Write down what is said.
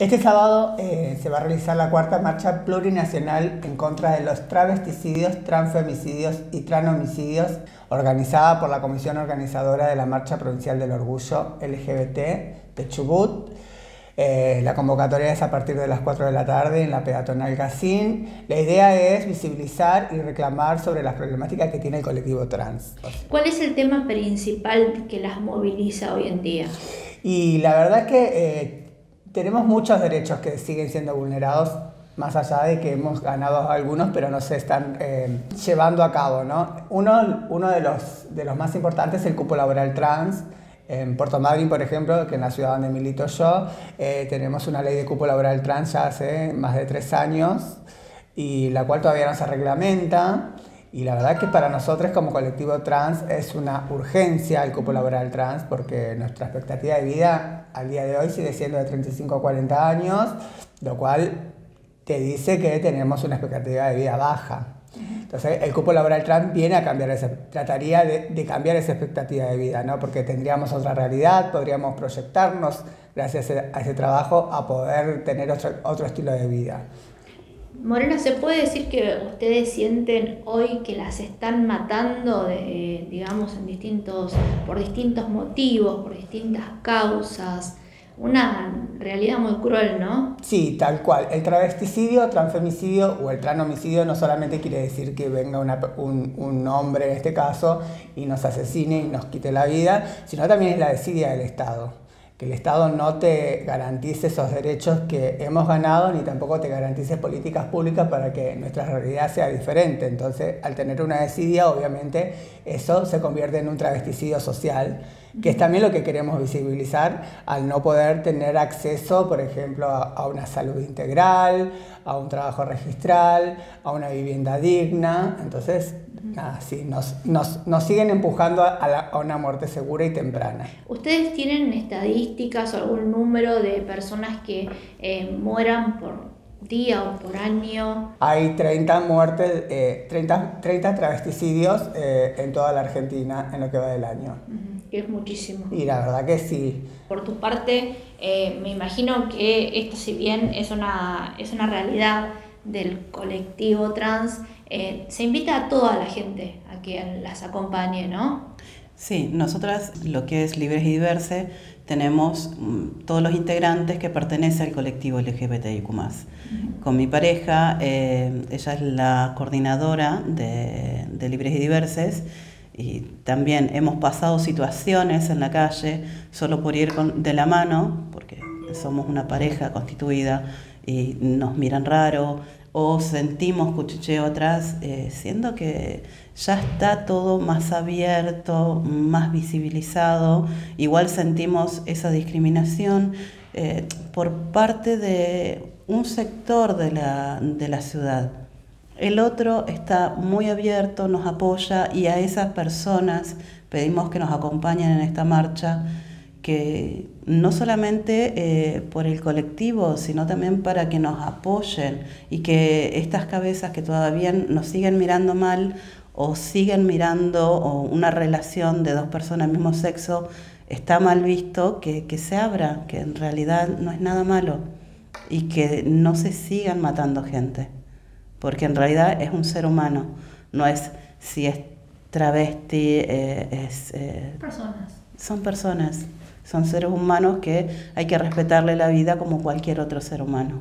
Este sábado eh, se va a realizar la cuarta marcha plurinacional en contra de los travesticidios, transfemicidios y transhomicidios, organizada por la Comisión Organizadora de la Marcha Provincial del Orgullo LGBT de Chubut. Eh, la convocatoria es a partir de las 4 de la tarde en la peatonal Gacín. La idea es visibilizar y reclamar sobre las problemáticas que tiene el colectivo trans. ¿Cuál es el tema principal que las moviliza hoy en día? Y la verdad es que eh, tenemos muchos derechos que siguen siendo vulnerados, más allá de que hemos ganado algunos, pero no se están eh, llevando a cabo. ¿no? Uno, uno de, los, de los más importantes es el cupo laboral trans. En Puerto Madryn, por ejemplo, que en la ciudad donde milito yo, eh, tenemos una ley de cupo laboral trans ya hace más de tres años y la cual todavía no se reglamenta. Y la verdad que para nosotros como colectivo trans es una urgencia el cupo laboral trans porque nuestra expectativa de vida al día de hoy sigue siendo de 35 a 40 años, lo cual te dice que tenemos una expectativa de vida baja. Entonces, el cupo laboral trans viene a cambiar esa, trataría de, cambiar esa expectativa de vida, ¿no? Porque tendríamos otra realidad, podríamos proyectarnos, gracias a ese, trabajo, a poder tener otro, otro estilo de vida. Morena, ¿se puede decir que ustedes sienten hoy que las están matando, de, digamos, en distintos, por distintos motivos, por distintas causas? Una realidad muy cruel, ¿no? Sí, tal cual. El travesticidio, transfemicidio o el transhomicidio no solamente quiere decir que venga un, un, hombre en este caso y nos asesine y nos quite la vida, sino también es la desidia del Estado que el Estado no te garantice esos derechos que hemos ganado, ni tampoco te garantice políticas públicas para que nuestra realidad sea diferente. Entonces, al tener una desidia, obviamente, eso se convierte en un travesticidio social, que es también lo que queremos visibilizar al no poder tener acceso, por ejemplo, a, una salud integral, a un trabajo registral, a una vivienda digna. Entonces, nada, sí, nos, nos, nos siguen empujando a, a, una muerte segura y temprana. ¿Ustedes tienen estadísticas o algún número de personas que eh, mueran por día o por año? Hay 30 muertes, eh, 30, 30 travesticidios eh, en toda la Argentina en lo que va del año. Que es muchísimo. Y la verdad que sí. Por tu parte, eh, me imagino que esto si bien es una, es una realidad del colectivo trans, eh, se invita a toda la gente a que las acompañe, ¿no? Sí, nosotras, lo que es Libres y Diverse, tenemos mm, todos los integrantes que pertenecen al colectivo LGBTIQ. Con mi pareja, eh, ella es la coordinadora de, de Libres y Diverses y también hemos pasado situaciones en la calle solo por ir de la mano, porque somos una pareja constituida y nos miran raro, o sentimos cuchicheo atrás, eh, siendo que ya está todo más abierto, más visibilizado, igual sentimos esa discriminación eh, por parte de un sector de la, de la ciudad. El otro está muy abierto, nos apoya y a esas personas pedimos que nos acompañen en esta marcha que no solamente eh, por el colectivo, sino también para que nos apoyen y que estas cabezas que todavía nos siguen mirando mal o siguen mirando una relación de dos personas del mismo sexo está mal visto, que, que se abra, que en realidad no es nada malo y que no se sigan matando gente, porque en realidad es un ser humano, no es si es travesti, eh, es... Eh, personas. Son personas. Son seres humanos que hay que respetarle la vida como cualquier otro ser humano.